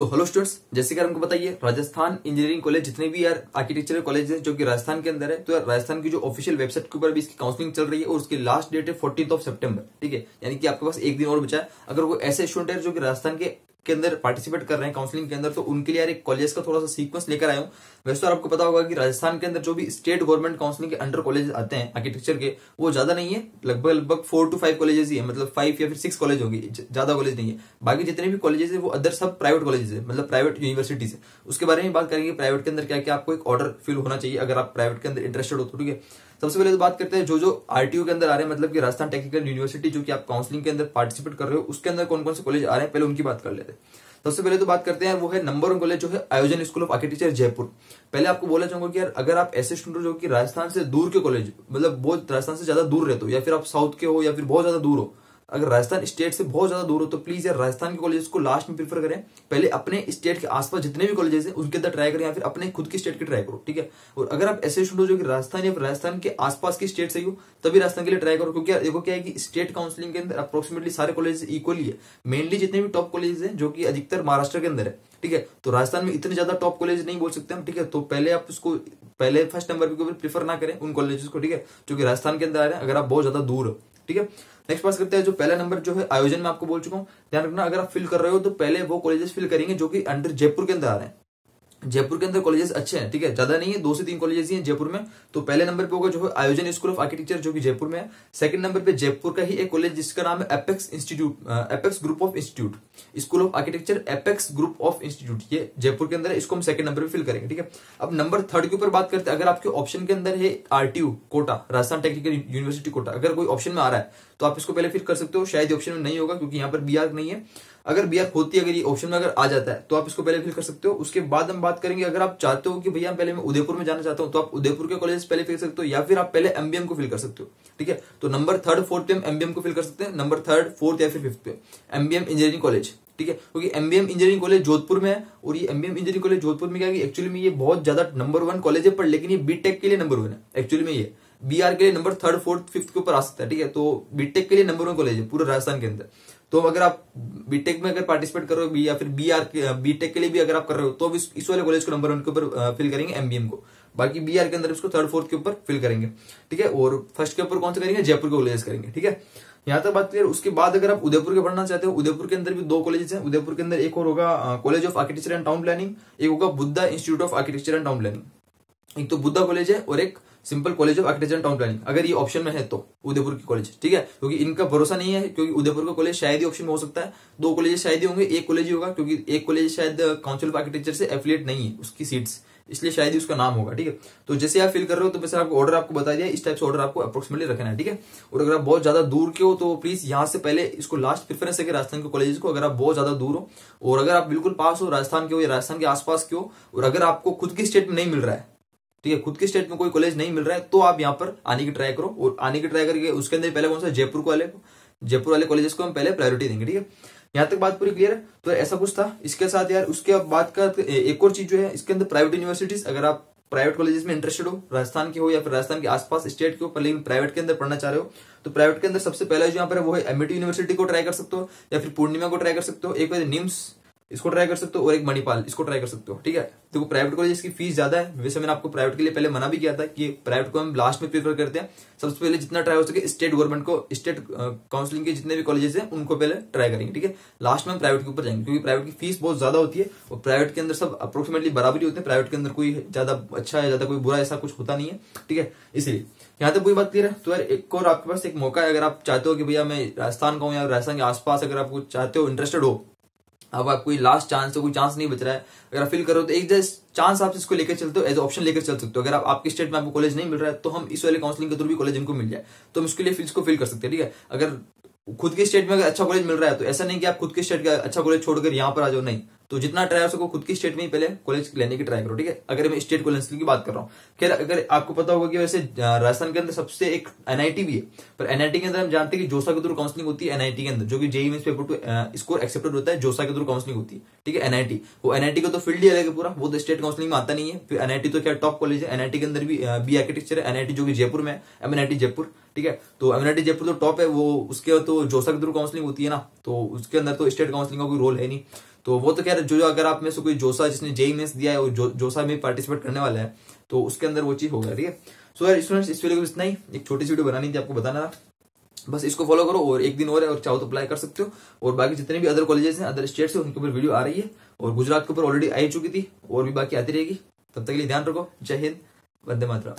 तो hello students जैसे कि हमको बताइए, राजस्थान इंजीनियरिंग कॉलेज जितने भी यार आर्किटेक्चर कॉलेज है, जो कि राजस्थान के अंदर है तो यार राजस्थान की जो ऑफिशियल वेबसाइट के ऊपर भी इसकी काउंसलिंग चल रही है और उसकी लास्ट डेट है फोर्टीन ऑफ़ सेप्टेम्बर ठीक है? यानी कि आपके पास एक दिन और बचा है। अगर कोई ऐसे स्टूडेंट है जो कि राजस्थान के के अंदर पार्टिसिपेट कर रहे हैं काउंसलिंग के अंदर तो उनके लिए यार एक कॉलेज का थोड़ा सा सीक्वेंस लेकर आया हूँ। वैसे तो आपको पता होगा कि राजस्थान के अंदर जो भी स्टेट गवर्नमेंट काउंसलिंग के अंडर कॉलेज आते हैं आर्किटेक्चर के, वो ज़्यादा नहीं है। लगभग लगभग फोर टू फाइव कॉलेजेस ही है मतलब फाइव या फिर सिक्स कॉलेज होंगे ज़्यादा कॉलेज नहीं है। बाकी जितने भी कॉलेजेस है, वो अदर सब प्राइवेट कॉलेजेस है मतलब प्राइवेट यूनिवर्सिटीज है। उसके बारे में बात करेंगे प्राइवेट के अंदर क्या क्या आपको एक ऑर्डर फिल होना चाहिए, अगर आप प्राइवेट के अंदर इंटरेस्टेड हो तो ठीक है? सबसे पहले तो बात करते हैं जो जो आरटीयू के अंदर आ रहे हैं मतलब कि राजस्थान टेक्निकल यूनिवर्सिटी, जो कि आप काउंसलिंग के अंदर पार्टिसिपेट कर रहे हो, उसके अंदर कौन कौन से कॉलेज आ रहे हैं, पहले उनकी बात कर लेते हैं। सबसे पहले तो बात करते हैं, वो है नंबर वन कॉलेज जो है आयोजन स्कूल ऑफ़ आर्किटेक्चर जयपुर। पहले आपको बोला चाहूँगा कि यार, अगर आप ऐसे स्टूडेंट जो कि राजस्थान से दूर के कॉलेज मतलब बहुत राजस्थान से ज़्यादा दूर रहते हो, या फिर आप साउथ के हो, या फिर बहुत ज़्यादा दूर हो अगर राजस्थान स्टेट से बहुत ज़्यादा दूर हो तो प्लीज़ यार राजस्थान के कॉलेजेस को लास्ट में प्रीफर करें। पहले अपने स्टेट के आसपास जितने भी कॉलेजेस हैं, उनके अंदर ट्राई करें या फिर अपने खुद की स्टेट की ट्राई करो, ठीक है? और अगर आप ऐसे स्टूडेंट हो जो कि राजस्थान या राजस्थान के आसपास की स्टेट से हो तभी राजस्थान के लिए ट्राई करो, क्योंकि देखो क्या है कि स्टेट काउंसिलिंग के अंदर अप्रोक्सीमेटली सारे कॉलेज इक्वली है। मेनली जितने भी टॉप कॉलेज है, जो कि अधिकतर महाराष्ट्र के अंदर है, ठीक है? तो राजस्थान में इतने ज़्यादा टॉप कॉलेज नहीं बोल सकते हम, ठीक है? तो पहले आप उसको, पहले फ़र्स्ट नंबर ऊपर प्रीफर ना करें उन कॉलेजेस को, ठीक है? जो कि राजस्थान के अंदर आ रहे हैं। अगर आप बहुत ज़्यादा दूर हो ठीक है? नेक्स्ट बात करते हैं, जो पहला नंबर जो है, आयोजन में आपको बोल चुका हूँ। ध्यान रखना, अगर आप फिल कर रहे हो तो पहले वो कॉलेजेस फिल करेंगे, जो कि अंडर जयपुर के अंदर आ रहे हैं। जयपुर के अंदर कॉलेजेस अच्छे हैं, ठीक है? ज़्यादा नहीं है, दो से तीन कॉलेजेस ही हैं जयपुर में। तो पहले नंबर पे होगा जो है आयोजन स्कूल ऑफ़ आर्किटेक्चर जो कि जयपुर में है। सेकंड नंबर पे जयपुर का ही एक कॉलेज जिसका नाम है Apex institute Apex group of institute school of architecture Apex group of institute ये जयपुर के अंदर है, इसको हम सेकंड नंबर पर फिल करेंगे, ठीक है? अब नंबर थर्ड के ऊपर बात करते हैं, अगर आपके ऑप्शन के अंदर है RTU Kota, Rajasthan technical university Kota, अगर कोई ऑप्शन में आ रहा है तो आप इसको पहले फिल कर सकते हो, शायद ऑप्शन में नहीं होगा क्योंकि यहाँ पर बी आर नहीं है। अगर बी आर होती है अगर ये ऑप्शन में अगर आ जाता है तो आप इसको पहले फिल कर सकते हो। उसके बाद हम बात करेंगे, अगर आप चाहते हो कि भैया पहले मैं उदयपुर में जाना चाहता हूँ तो आप उदयपुर के कॉलेज पहले फिल कर सकते हो, या फिर आप पहले एमबीएम को फिल कर सकते हो, ठीक है? तो नंबर थर्ड फोर्थ पे एमबीएम को फिल कर सकते हैं नंबर थर्ड फोर्थ या फिर फिफ्थ पे। एमबीएम इंजीनियरिंग कॉलेज ठीक है? क्योंकि एमबीएम इंजीनियरिंग कॉलेज जोधपुर में है, और ये एमबीएम इंजीनियरिंग कॉलेज जोधपुर में क्या है एक्चुअली में ये बहुत ज़्यादा नंबर वन कॉलेज है, पर लेकिन ये बीटेक के लिए नंबर वन है एक्चुअली में ये। बीआर के लिए नंबर थर्ड फोर्थ फिफ्थ के ऊपर आ सकता है ठीक है? तो बीटेक के लिए नंबर वन कॉलेज है पूरे राजस्थान के अंदर। तो अगर आप बीटेक में अगर पार्टिसिपेट कर रहे हो या फिर बी आर बीटेक के लिए भी अगर आप कर रहे हो तो इस, वाले कॉलेज को नंबर वन के ऊपर फिल करेंगे एमबीएम को। बाकी बी आर के अंदर इसको थर्ड फोर्थ के ऊपर फिल करेंगे ठीक है? और फ़र्स्ट के ऊपर कौन से करेंगे? जयपुर के कॉलेज करेंगे ठीक है? यहाँ तक बात क्लियर उसके बाद अगर आप उदयपुर के पढ़ना चाहते हो उदयपुर के अंदर भी दो कॉलेजेस हैं। उदयपुर के अंदर एक और होगा college of architecture and town planning एक होगा Buddha institute of architecture and town planning एक तो बुद्धा कॉलेज है और एक simple college of architecture town planning. अगर ये ऑप्शन में है तो उदयपुर की कॉलेज। ठीक है? क्योंकि इनका भरोसा नहीं है, क्योंकि उदयपुर का कॉलेज शायद ही ऑप्शन में हो सकता है। दो कॉलेज शायद ही होंगे, एक कॉलेज ही होगा, क्योंकि एक कॉलेज शायद काउंसिल ऑफ़ आर्किटेक्चर से एफिलिएट नहीं है, उसकी सीट्स इसलिए शायद ही उसका नाम होगा, ठीक है? तो जैसे आप फिल कर रहे हो तो वैसे आपको ऑर्डर आपको बता दिया इस टाइप से ऑर्डर आपको अप्रोक्सीमेटली रखना है, ठीक है? और अगर आप बहुत ज़्यादा दूर के हो तो प्लीज़ यहाँ से पहले इसको लास्ट प्रेफरेंस है राजस्थान के कॉलेज को, अगर आप बहुत ज़्यादा दूर हो, और अगर आप बिल्कुल पास हो, राजस्थान के हो या राजस्थान के आसपास के हो, और अगर आपको खुद की स्टेट में नहीं मिल रहा है ठीक है, खुद के स्टेट में कोई कॉलेज नहीं मिल रहा है तो आप यहाँ पर आने की ट्राई करो और आने की ट्राई करके उसके अंदर पहले कौन सा, जयपुर वाले जयपुर वाले कॉलेजेस को हम पहले प्रायोरिटी देंगे, ठीक है? यहाँ तक बात पूरी क्लियर है? तो ऐसा कुछ था। इसके साथ यार, उसके बात का एक और चीज़ जो है, इसके अंदर प्राइवेट यूनिवर्सिटीज अगर आप प्राइवेट कॉलेजेस में इंटरेस्टेड हो, राजस्थान के हो या फिर राजस्थान के आसपास स्टेट के हो, पर लेकिन प्राइवेट के अंदर पढ़ना चाह रहे हो तो प्राइवेट के अंदर सबसे पहला जो यहाँ पर वो है एमईटी यूनिवर्सिटी को ट्राई कर सकते हो, या फिर पूर्णिमा को ट्राई कर सकते हो, एक बार निम्स इसको ट्राई कर सकते हो और एक मणिपाल इसको ट्राई कर सकते हो, ठीक है? देखो प्राइवेट कॉलेज की फ़ीस ज़्यादा है। वैसे मैंने आपको प्राइवेट के लिए पहले मना भी किया था कि प्राइवेट को हम लास्ट में प्रीफर करते हैं। सबसे पहले जितना ट्राई हो सके स्टेट गवर्नमेंट को स्टेट काउंसिलिंग के जितने भी कॉलेजेस हैं, उनको पहले ट्राई करेंगे, ठीक है? लास्ट में हम प्राइवेट के ऊपर जाएँगे, क्योंकि प्राइवेट की फ़ीस बहुत ज़्यादा होती है और प्राइवेट के अंदर सब अप्रोक्सीमेटली बराबरी होते हैं। प्राइवेट के अंदर कोई ज़्यादा अच्छा है, ज़्यादा कोई बुरा ऐसा कुछ होता नहीं है, ठीक है? इसलिए, यहाँ तक कोई बात क्लियर है? तो यार, एक और आपके पास एक मौका है, अगर आप चाहते हो कि भैया मैं राजस्थान का हूँ या राजस्थान के आसपास अगर आप चाहते हो इंटरेस्टेड हो अब आप कोई लास्ट चांस है कोई चांस नहीं बच रहा है। अगर आप फिल करो तो एक चांस आप इसको लेकर चलते हो एज ऑप्शन लेकर चल सकते हो। अगर आप, आपके स्टेट में आपको कॉलेज नहीं मिल रहा है तो हम इस वाले काउंसलिंग के थ्रू भी कॉलेज इनको मिल जाए। तो हम इसके लिए इसको फिल कर सकते हैं, ठीक है? अगर खुद के स्टेट में अगर अच्छा कॉलेज मिल रहा है तो ऐसा नहीं कि आप खुद के स्टेट का अच्छा कॉलेज छोड़कर यहाँ पर आ जाओ, नहीं। तो जितना ट्राई हो सको खुद की स्टेट में ही पहले कॉलेज लेने की ट्राई करो ठीक है अगर मैं स्टेट कॉलेज की बात कर रहा हूँ खैर अगर आपको पता होगा कि वैसे राजस्थान के अंदर सबसे एक एनआईटी भी है पर एनआईटी के अंदर हम जानते हैं कि जोसा के थ्रू काउंसलिंग होती है एनआईटी के अंदर जो कि JEE paper two score accepted होता है जोसा के थ्रू काउंसलिंग होती है ठीक है एनआईटी वो एनआईटी का तो फ़ील्ड ही अलग है पूरा वो तो स्टेट काउंसलिंग में आता नहीं है फिर एनआईटी तो क्या टॉप कॉलेज है एनआईटी के अंदर भी बी आर्किटेक्चर है एनआईटी जो कि जयपुर में है एमएनआईटी जयपुर ठीक है तो एमएनआईटी जयपुर तो टॉप है वो उसके तो जोसा के थ्रू काउंसलिंग होती है ना तो उसके अंदर तो स्टेट काउंसलिंग का कोई रोल है नहीं तो वो तो कह रहे जो, जो अगर आप में से कोई जोसा जिसने जेई मेंस दिया है वो जो, जोसा में पार्टिसिपेट करने वाला है तो उसके अंदर वो चीज़ होगा ठीक है? सो यार स्टूडेंट्स इस वीडियो को इतना ही। एक छोटी सी वीडियो बनानी थी आपको बताना था। बस इसको फॉलो करो और एक दिन और है और चाहो तो अप्लाई कर सकते हो। और बाकी जितने भी अदर कॉलेजेस हैं अदर स्टेट्स हैं उनके ऊपर वीडियो आ रही है। और गुजरात के ऊपर ऑलरेडी आई चुकी थी और भी बाकी आती रहेगी। तब तक के लिए ध्यान रखो। जय हिंद वंदे मातरा